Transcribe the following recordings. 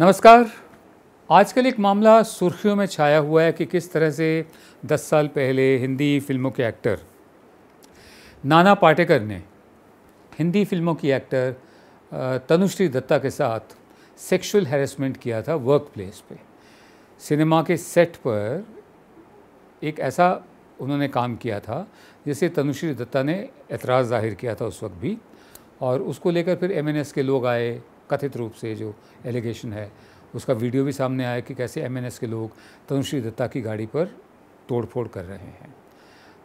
नमस्कार। आजकल एक मामला सुर्खियों में छाया हुआ है कि किस तरह से 10 साल पहले हिंदी फ़िल्मों के एक्टर नाना पाटेकर ने हिंदी फ़िल्मों की एक्टर तनुश्री दत्ता के साथ सेक्सुअल हेरसमेंट किया था वर्क प्लेस पे। सिनेमा के सेट पर एक ऐसा उन्होंने काम किया था, जिसे तनुश्री दत्ता ने एतराज़ ज़ाहिर किया था उस वक्त भी, और उसको लेकर फिर एमएनएस के लोग आए कथित रूप से जो एलिगेशन है, उसका वीडियो भी सामने आया कि कैसे एमएनएस के लोग तनुश्री दत्ता की गाड़ी पर तोड़फोड़ कर रहे हैं।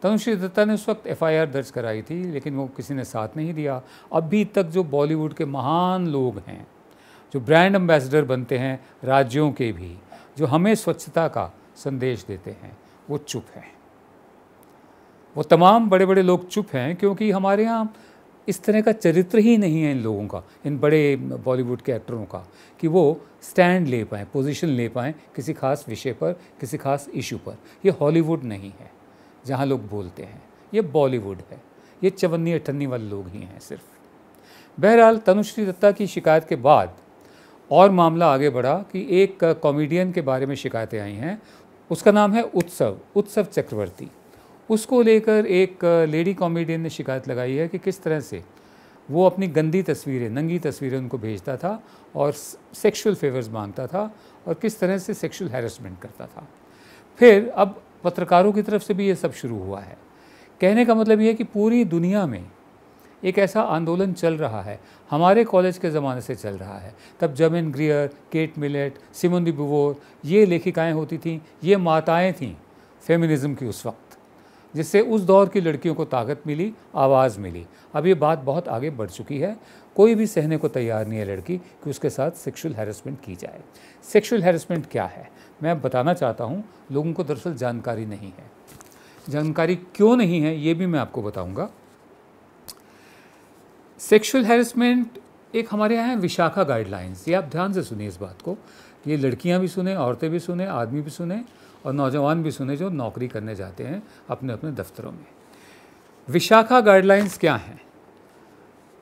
तनुश्री दत्ता ने उस वक्त एफआईआर दर्ज कराई थी, लेकिन वो किसी ने साथ नहीं दिया। अभी तक जो बॉलीवुड के महान लोग हैं, जो ब्रांड एम्बेसडर बनते हैं, राज्यों के भी, जो हमें स्वच्छता का संदेश देते हैं, वो चुप हैं। वो तमाम बड़े बड़े लोग चुप हैं, क्योंकि हमारे यहाँ इस तरह का चरित्र ही नहीं है इन लोगों का, इन बड़े बॉलीवुड के एक्टरों का, कि वो स्टैंड ले पाएँ, पोजीशन ले पाएँ किसी खास विषय पर, किसी खास इशू पर। ये हॉलीवुड नहीं है, जहाँ लोग बोलते हैं। ये बॉलीवुड है, ये चवन्नी अठन्नी वाले लोग ही हैं सिर्फ़। बहरहाल, तनुश्री दत्ता की शिकायत के बाद और मामला आगे बढ़ा कि एक कॉमेडियन के बारे में शिकायतें आई हैं, उसका नाम है उत्सव उत्सव चक्रवर्ती। उसको लेकर एक लेडी कॉमेडियन ने शिकायत लगाई है कि किस तरह से वो अपनी गंदी तस्वीरें, नंगी तस्वीरें उनको भेजता था और सेक्सुअल फेवर्स माँगता था और किस तरह से सेक्सुअल हैरेसमेंट करता था। फिर अब पत्रकारों की तरफ़ से भी ये सब शुरू हुआ है। कहने का मतलब ये है कि पूरी दुनिया में एक ऐसा आंदोलन चल रहा है। हमारे कॉलेज के ज़माने से चल रहा है। तब Germaine Greer Kate Millett Simone de Beauvoir ये लेखिकाएँ होती थीं, ये माताएँ थीं फेमिनिज़म की उस वक्त। जिससे उस दौर की लड़कियों को ताकत मिली, आवाज़ मिली। अब ये बात बहुत आगे बढ़ चुकी है। कोई भी सहने को तैयार नहीं है लड़की कि उसके साथ सेक्सुअल हैरेसमेंट की जाए। सेक्सुअल हैरेसमेंट क्या है? मैं बताना चाहता हूँ, लोगों को दरअसल जानकारी नहीं है। जानकारी क्यों नहीं है, ये भी मैं आपको बताऊँगा। सेक्सुअल हैरेसमेंट एक हमारे यहाँ है विशाखा गाइडलाइंस ये आप ध्यान से सुनिए इस बात को। ये लड़कियाँ भी सुने, औरतें भी सुने, आदमी भी सुने। और नौजवान भी सुने जो नौकरी करने जाते हैं अपने अपने दफ्तरों में। विशाखा गाइडलाइंस क्या हैं?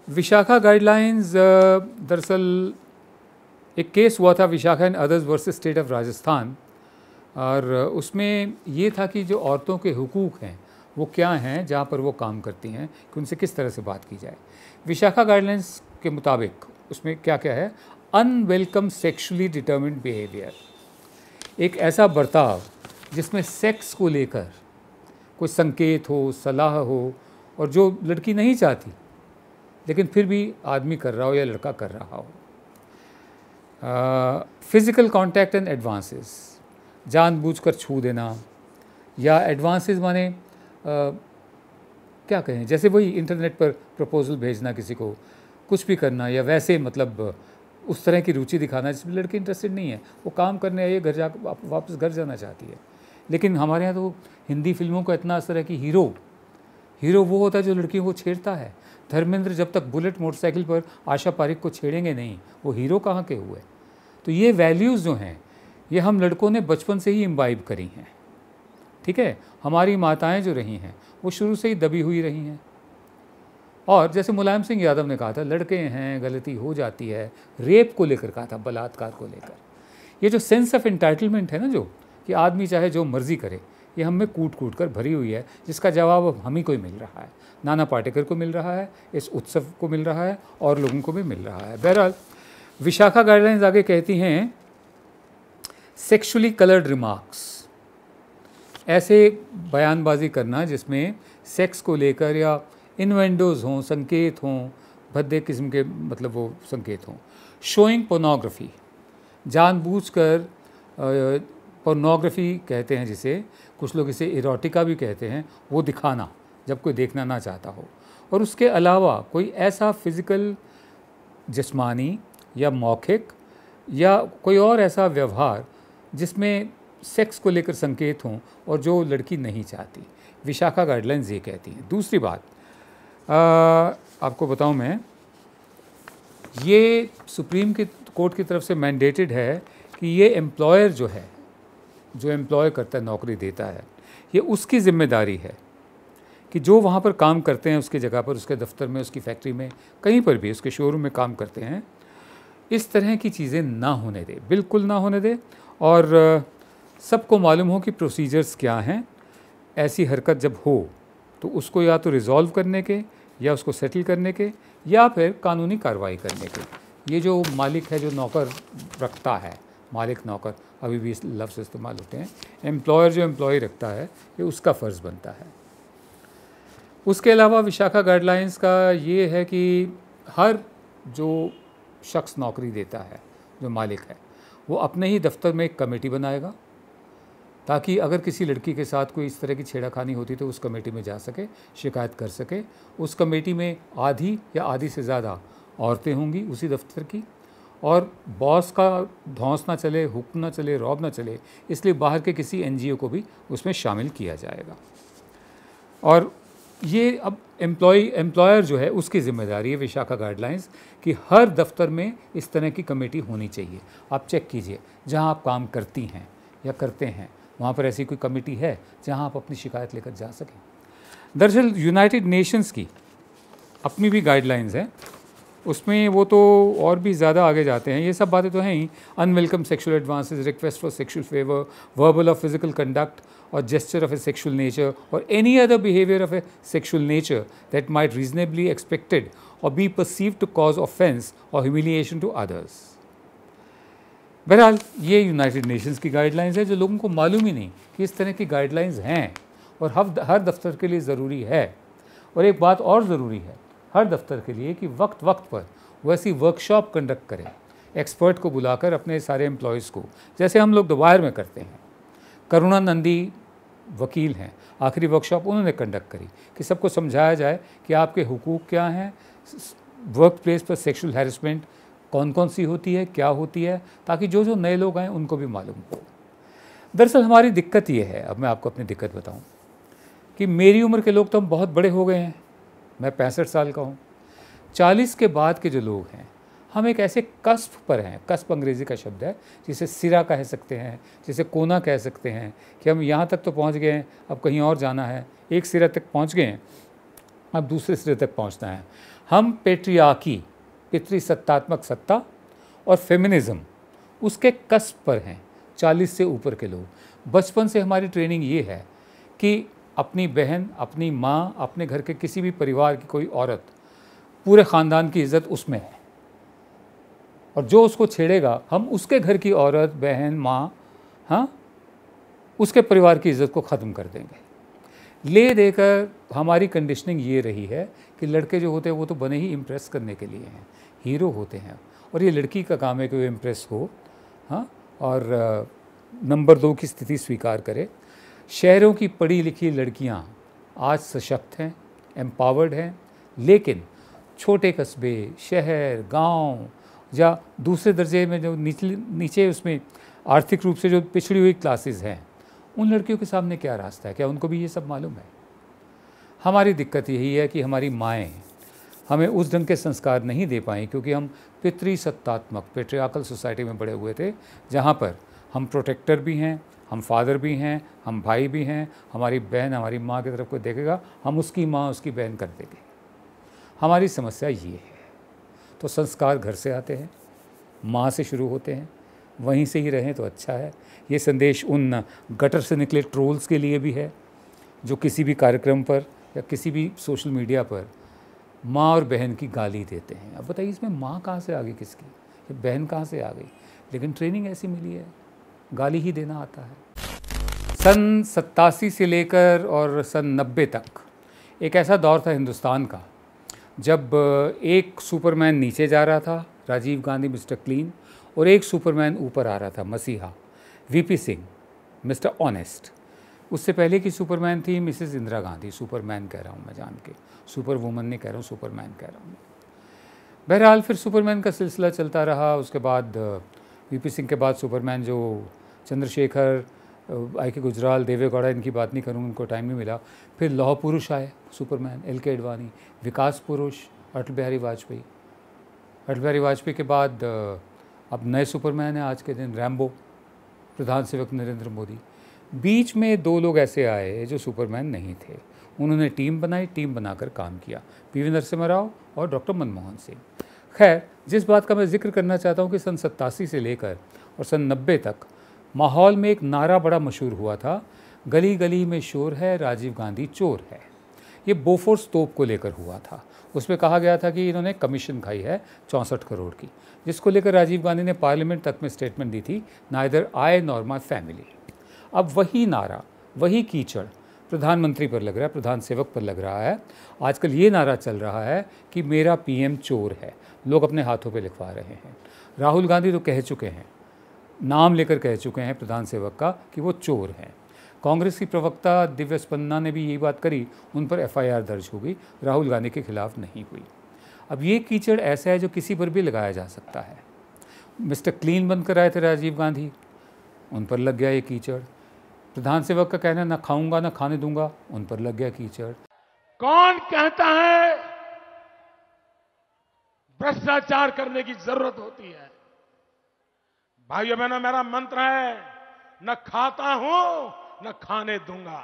विशाखा गाइडलाइंस दरअसल एक केस हुआ था Vishakha and others versus state of Rajasthan. और उसमें ये था कि जो औरतों के हुकूक हैं, वो क्या हैं, जहाँ पर वो काम करती हैं, कि उनसे किस तरह से बात की जाए। विशाखा गाइडलाइंस के मुताबिक उसमें क्या क्या है? अनवेलकम सेक्शुअली डिटर्मिंड बिहेवियर एक ऐसा बर्ताव जिसमें सेक्स को लेकर कोई संकेत हो सलाह हो और जो लड़की नहीं चाहती लेकिन फिर भी आदमी कर रहा हो या लड़का कर रहा हो। फ़िज़िकल कांटेक्ट एंड एडवांसेस जानबूझकर छू देना या एडवांसेस माने आ, क्या कहें जैसे वही इंटरनेट पर प्रपोज़ल भेजना किसी को कुछ भी करना या वैसे मतलब उस तरह की रुचि दिखाना जिसमें लड़की इंटरेस्टेड नहीं है। वो काम करने आई है घर जा वापस घर जाना चाहती है। लेकिन हमारे यहाँ तो हिंदी फ़िल्मों का इतना असर है कि हीरो हीरो वो होता है जो लड़कियों को छेड़ता है। धर्मेंद्र जब तक बुलेट मोटरसाइकिल पर आशा पारिक को छेड़ेंगे नहीं, वो हीरो कहाँ के हुए? तो ये वैल्यूज़ जो हैं, ये हम लड़कों ने बचपन से ही इम्बाइब करी हैं। ठीक है? हमारी माताएँ जो रही हैं, वो शुरू से ही दबी हुई रही हैं। और जैसे मुलायम सिंह यादव ने कहा था, लड़के हैं, गलती हो जाती है, रेप को लेकर कहा था, बलात्कार को लेकर। ये जो सेंस ऑफ़ इंटाइटलमेंट है ना जो कि आदमी चाहे जो मर्ज़ी करे, ये हम में कूट कूट कर भरी हुई है, जिसका जवाब अब हम ही को ही मिल रहा है। नाना पाटेकर को मिल रहा है, इस उत्सव को मिल रहा है और लोगों को भी मिल रहा है। बहरहाल, विशाखा गाइडलाइंस आगे कहती हैं, सेक्सुअली कलर्ड रिमार्क्स। ऐसे बयानबाजी करना जिसमें सेक्स को लेकर या इन्वेंडोज़ हों, संकेत हों, भद्दे किस्म के मतलब वो संकेत हों। शोइंग पोर्नोग्राफी, जानबूझकर पोर्नोग्राफी कहते हैं जिसे कुछ लोग इसे इरोटिका भी कहते हैं वो दिखाना जब कोई देखना ना चाहता हो। और उसके अलावा कोई ऐसा फ़िज़िकल जिस्मानी या मौखिक या कोई और ऐसा व्यवहार जिसमें सेक्स को लेकर संकेत हों और जो लड़की नहीं चाहती। विशाखा गाइडलाइंस ये कहती हैं। दूसरी बात आ, आपको बताऊँ मैं ये सुप्रीम की कोर्ट की तरफ़ से मैंडेटेड है कि ये एम्प्लॉयर जो है जो एम्प्लॉय करता है, नौकरी देता है, ये उसकी ज़िम्मेदारी है कि जो वहाँ पर काम करते हैं, उसकी जगह पर, उसके दफ्तर में, उसकी फैक्ट्री में, कहीं पर भी, उसके शोरूम में काम करते हैं, इस तरह की चीज़ें ना होने दे, बिल्कुल ना होने दे और सबको मालूम हो कि प्रोसीजर्स क्या हैं। ऐसी हरकत जब हो तो उसको या तो रिज़ॉल्व करने के, या उसको सेटल करने के, या फिर कानूनी कार्रवाई करने के। ये जो मालिक है, जो नौकर रखता है मालिक नौकर, अभी भी इस लफ्ज़ इस्तेमाल होते हैं। एम्प्लॉयर जो एम्प्लॉय रखता है, ये उसका फ़र्ज़ बनता है। उसके अलावा विशाखा गाइडलाइंस का ये है कि हर जो शख्स नौकरी देता है, जो मालिक है, वो अपने ही दफ्तर में एक कमेटी बनाएगा, ताकि अगर किसी लड़की के साथ कोई इस तरह की छेड़ाखानी होती तो उस कमेटी में जा सके, शिकायत कर सके। उस कमेटी में आधी या आधी से ज़्यादा औरतें होंगी उसी दफ्तर की और बॉस का धौंस ना चले हुक्म ना चले, रौब ना चले, इसलिए बाहर के किसी एनजीओ को भी उसमें शामिल किया जाएगा। और ये अब एम्प्लॉय एम्प्लॉयर जो है, उसकी ज़िम्मेदारी है विशाखा गाइडलाइंस कि हर दफ्तर में इस तरह की कमेटी होनी चाहिए। आप चेक कीजिए, जहाँ आप काम करती हैं या करते हैं, वहाँ पर ऐसी कोई कमेटी है जहाँ आप अपनी शिकायत लेकर जा सकें? दरअसल यूनाइटेड नेशंस की अपनी भी गाइडलाइंस हैं। उसमें वो तो और भी ज़्यादा आगे जाते हैं। ये सब बातें तो हैं ही। Unwelcome sexual advances request for sexual favour verbal of physical conduct or gesture of a sexual nature, or any other behavior of a sexual nature that might reasonably expected or be perceived to cause offense or humiliation to others. बहरहाल, ये United Nations की guidelines है जो लोगों को मालूम ही नहीं कि इस तरह की गाइडलाइंस हैं और हर हर दफ्तर के लिए ज़रूरी है। और एक बात और ज़रूरी है। हर दफ्तर के लिए कि वक्त वक्त पर वो ऐसी वर्कशॉप कंडक्ट करें। एक्सपर्ट को बुलाकर अपने सारे एम्प्लॉयज़ को, जैसे हम लोग दोबार में करते हैं। करुणा नंदी वकील हैं। आखिरी वर्कशॉप उन्होंने कंडक्ट करी कि सबको समझाया जाए कि आपके हुकूक क्या हैं वर्क प्लेस पर सेक्शुअल हैरेसमेंट कौन कौन सी होती है, क्या होती है, ताकि जो जो नए लोग आए उनको भी मालूम हो। दरअसल हमारी दिक्कत ये है, अब मैं आपको अपनी दिक्कत बताऊँ, कि मेरी उम्र के लोग तो हम बहुत बड़े हो गए हैं। मैं पैंसठ साल का हूँ। चालीस के बाद के जो लोग हैं, हम एक ऐसे कस्प पर हैं, कस्प अंग्रेज़ी का शब्द है, जिसे सिरा कह सकते हैं, जिसे कोना कह सकते हैं, कि हम यहाँ तक तो पहुँच गए हैं, अब कहीं और जाना है, एक सिरा तक पहुँच गए हैं, अब दूसरे सिरे तक पहुँचना है। हम पेट्रियाकी पितृ सत्तात्मक सत्ता और फेमिनिज़म, उसके कस्प पर हैं, चालीस से ऊपर के लोग। बचपन से हमारी ट्रेनिंग ये है कि अपनी बहन, अपनी माँ, अपने घर के किसी भी परिवार की कोई औरत, पूरे ख़ानदान की इज़्ज़त उसमें है। और जो उसको छेड़ेगा, हम उसके घर की औरत, बहन, माँ हाँ उसके परिवार की इज़्ज़त को ख़त्म कर देंगे। ले देकर हमारी कंडीशनिंग ये रही है कि लड़के जो होते हैं, वो तो बने ही इम्प्रेस करने के लिए हैं। हीरो होते हैं। और ये लड़की का काम है कि वो इम्प्रेस हो हाँ और नंबर दो की स्थिति स्वीकार करे। शहरों की पढ़ी लिखी लड़कियाँ आज सशक्त हैं एम्पावर्ड हैं, लेकिन छोटे कस्बे, शहर, गाँव या दूसरे दर्जे में जो नीचे नीचे उसमें आर्थिक रूप से जो पिछड़ी हुई क्लासेस हैं, उन लड़कियों के सामने क्या रास्ता है? क्या उनको भी ये सब मालूम है? हमारी दिक्कत यही है कि हमारी माएँ हमें उस ढंग के संस्कार नहीं दे पाएँ क्योंकि हम पितृसत्तात्मक पेट्रियाकल सोसाइटी में बड़े हुए थे, जहाँ पर हम प्रोटेक्टर भी हैं हम फादर भी हैं, हम भाई भी हैं, हमारी बहन हमारी माँ की तरफ़ को देखेगा, हम उसकी माँ, उसकी बहन कर देंगे। हमारी समस्या ये है। तो संस्कार घर से आते हैं, माँ से शुरू होते हैं, वहीं से ही रहें तो अच्छा है। ये संदेश उन गटर से निकले ट्रोल्स के लिए भी है, जो किसी भी कार्यक्रम पर या किसी भी सोशल मीडिया पर माँ और बहन की गाली देते हैं। अब बताइए, इसमें माँ कहाँ से आ गई किसकी? बहन कहाँ से आ गई? लेकिन ट्रेनिंग ऐसी मिली है। गाली ही देना आता है। सन सत्तासी से लेकर और सन नब्बे तक, एक ऐसा दौर था हिंदुस्तान का, जब एक सुपरमैन नीचे जा रहा था, राजीव गांधी, मिस्टर क्लीन, और एक सुपरमैन ऊपर आ रहा था, मसीहा वीपी सिंह, मिस्टर ऑनेस्ट। उससे पहले की सुपरमैन थी मिसेस इंदिरा गांधी, सुपरमैन कह रहा हूँ मैं जान के सुपर वूमन नहीं कह रहा हूँ, सुपरमैन कह रहा हूँ बहरहाल फिर सुपरमैन का सिलसिला चलता रहा, उसके बाद वीपी सिंह के बाद सुपरमैन जो चंद्रशेखर आई के गुजराल देवे गौड़ा इनकी बात नहीं करूँ, उनको टाइम नहीं मिला। फिर लौह पुरुष आए, सुपरमैन, एल के अडवाणी विकास पुरुष, अटल बिहारी वाजपेयी। अटल बिहारी वाजपेयी के बाद अब नए सुपरमैन हैं, आज के दिन रैम्बो, प्रधान सेवक नरेंद्र मोदी। बीच में दो लोग ऐसे आए जो सुपरमैन नहीं थे। उन्होंने टीम बनाई, टीम बनाकर काम किया। पी वी नरसिम्हा राव और डॉक्टर मनमोहन सिंह। खैर, जिस बात का मैं ज़िक्र करना चाहता हूँ कि सन सत्तासी से लेकर और सन नब्बे तक माहौल में एक नारा बड़ा मशहूर हुआ था गली गली में शोर है, राजीव गांधी चोर है। ये बोफोर्स तोप को लेकर हुआ था। उसमें कहा गया था कि इन्होंने कमीशन खाई है चौंसठ करोड़ की, जिसको लेकर राजीव गांधी ने पार्लियामेंट तक में स्टेटमेंट दी थी neither I nor my family. अब वही नारा, वही कीचड़ प्रधानमंत्री पर लग रहा है, प्रधान सेवक पर लग रहा है। आजकल ये नारा चल रहा है कि मेरा पीएम चोर है, लोग अपने हाथों पे लिखवा रहे हैं। राहुल गांधी तो कह चुके हैं, नाम लेकर कह चुके हैं प्रधान सेवक का कि वो चोर हैं। कांग्रेस की प्रवक्ता दिव्य स्पंदना ने भी यही बात करी, उन पर एफआईआर दर्ज हो गई, राहुल गांधी के खिलाफ नहीं हुई। अब ये कीचड़ ऐसा है जो किसी पर भी लगाया जा सकता है। मिस्टर क्लीन बनकर आए थे राजीव गांधी, उन पर लग गया ये कीचड़। प्रधान सेवक का कहना ना खाऊँगा ना खाने दूँगा। उन पर लग गया कीचड़। कौन कहता है भ्रष्टाचार करने की ज़रूरत होती है? भाइयों बहनों मेरा मंत्र है न खाता हूँ न खाने दूँगा।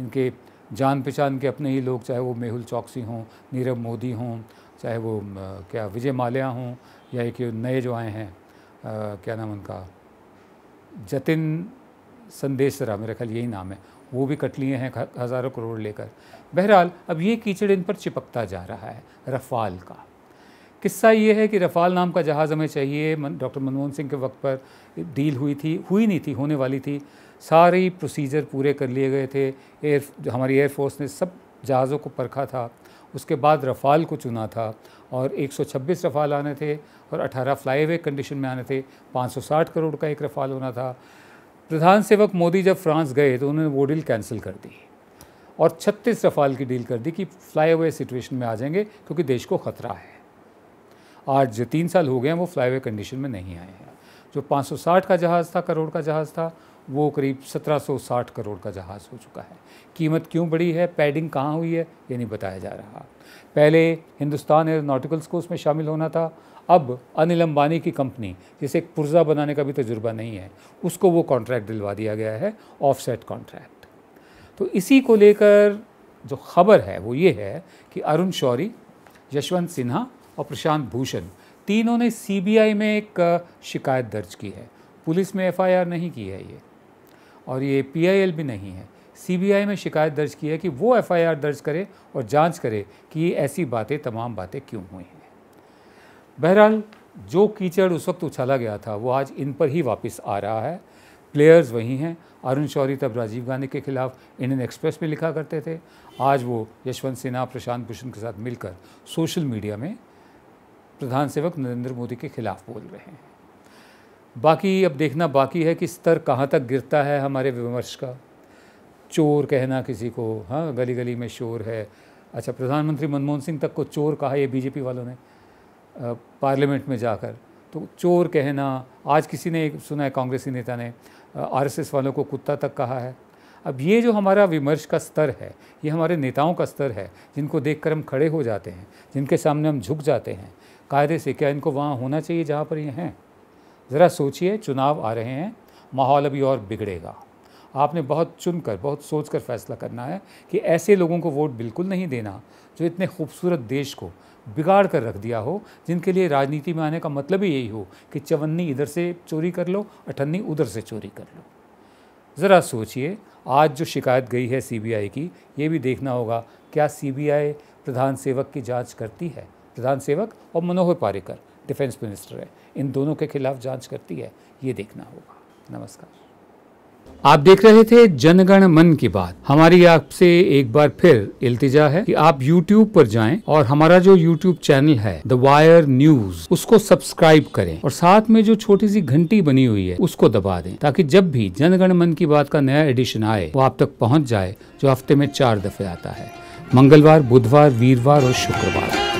इनके जान पहचान के अपने ही लोग चाहे वो मेहुल चौकसी हों नीरव मोदी हों चाहे वो क्या विजय माल्या हों या एक नए जो आए हैं क्या नाम उनका? जतिन संदेशरा मेरा ख्याल यही नाम है। वो भी कट लिए हैं हज़ारों करोड़ लेकर। बहरहाल, अब ये कीचड़ इन पर चिपकता जा रहा है, रफ़ाल का। किस्सा ये है कि रफ़ाल नाम का जहाज़ हमें चाहिए। डॉक्टर मनमोहन सिंह के वक्त पर डील हुई थी, हुई नहीं थी, होने वाली थी। सारे प्रोसीजर पूरे कर लिए गए थे। एयर, हमारी एयरफोर्स ने सब जहाज़ों को परखा था। उसके बाद रफ़ाल को चुना था। और 126 रफ़ाल आने थे और 18 फ्लाईवे कंडीशन में आने थे। 560 करोड़ का एक रफ़ाल होना था। प्रधान सेवक मोदी जब फ्रांस गए तो उन्होंने वो डील कैंसिल कर दी और 36 रफ़ाल की डील कर दी कि फ्लाई अवे सिचुएशन में आ जाएँगे क्योंकि देश को ख़तरा है। आज जो तीन साल हो गए हैं, वो फ्लाई अवे कंडीशन में नहीं आए हैं। जो 560 का जहाज़ था, करोड़ का जहाज़ था वो करीब 1760 करोड़ का जहाज़ हो चुका है। कीमत क्यों बढ़ी है? पैडिंग कहाँ हुई है? ये नहीं बताया जा रहा। पहले हिंदुस्तान एरोनॉटिकल्स को उसमें शामिल होना था। अब अनिल अंबानी की कंपनी, जिसे एक पुर्जा बनाने का भी तजुर्बा नहीं है, उसको वो कॉन्ट्रैक्ट दिलवा दिया गया है, ऑफसेट कॉन्ट्रैक्ट। तो इसी को लेकर जो खबर है, वो ये है कि अरुण शौरी, यशवंत सिन्हा और प्रशांत भूषण तीनों ने सीबीआई में एक शिकायत दर्ज की है। पुलिस में एफआईआर नहीं की है ये। और ये पीआईएल भी नहीं है। सीबीआई में शिकायत दर्ज की है कि वो एफआईआर दर्ज करे और जाँच करे कि ये ऐसी बातें, तमाम बातें क्यों हुई हैं। बहरहाल, जो कीचड़ उस वक्त उछाला गया था, वो आज इन पर ही वापस आ रहा है। प्लेयर्स वही हैं। अरुण शौरी तब राजीव गांधी के खिलाफ इंडियन एक्सप्रेस में लिखा करते थे। आज वो यशवंत सिन्हा, प्रशांत भूषण के साथ मिलकर सोशल मीडिया में प्रधान सेवक नरेंद्र मोदी के खिलाफ बोल रहे हैं। बाकी अब देखना बाकी है कि स्तर कहाँ तक गिरता है हमारे विमर्श का। चोर कहना किसी को हाँ गली गली में शोर है। अच्छा प्रधानमंत्री मनमोहन सिंह तक को चोर कहा ये बीजेपी वालों ने पार्लियामेंट में जाकर। तो चोर कहना, आज किसी ने सुना है कांग्रेसी नेता ने आरएसएस वालों को कुत्ता तक कहा है। अब ये जो हमारा विमर्श का स्तर है, ये हमारे नेताओं का स्तर है, जिनको देखकर हम खड़े हो जाते हैं, जिनके सामने हम झुक जाते हैं, कायदे से क्या इनको वहाँ होना चाहिए जहाँ पर ये हैं? ज़रा सोचिए, चुनाव आ रहे हैं, माहौल अभी और बिगड़ेगा। आपने बहुत चुनकर, बहुत सोचकर फैसला करना है कि ऐसे लोगों को वोट बिल्कुल नहीं देना जो इतने खूबसूरत देश को बिगाड़ कर रख दिया हो, जिनके लिए राजनीति में आने का मतलब ही यही हो कि चवन्नी इधर से चोरी कर लो, अठन्नी उधर से चोरी कर लो। ज़रा सोचिए, आज जो शिकायत गई है सीबीआई की, ये भी देखना होगा, क्या सीबीआई प्रधान सेवक की जाँच करती है? प्रधान सेवक और मनोहर पारिकर। डिफेंस मिनिस्टर है। इन दोनों के खिलाफ जाँच करती है। ये देखना होगा। नमस्कार। आप देख रहे थे जनगण मन की बात। हमारी आपसे एक बार फिर इल्तिजा है कि आप YouTube पर जाएँ और हमारा जो YouTube चैनल है द वायर न्यूज़ उसको सब्सक्राइब करें और साथ में जो छोटी सी घंटी बनी हुई है, उसको दबा दें ताकि जब भी जनगण मन की बात का नया एडिशन आए, वो आप तक पहुँच जाए, जो हफ़्ते में चार दफे आता है। मंगलवार, बुधवार, वीरवार और शुक्रवार।